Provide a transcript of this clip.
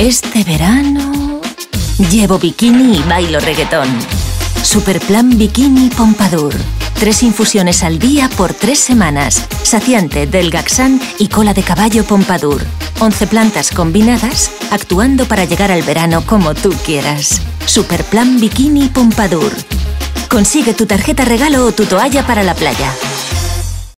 Este verano llevo bikini y bailo reggaetón. Superplan Bikini Pompadour. Tres infusiones al día por tres semanas. Saciante del Gaxan y cola de caballo Pompadour. 11 plantas combinadas, actuando para llegar al verano como tú quieras. Superplan Bikini Pompadour. Consigue tu tarjeta regalo o tu toalla para la playa.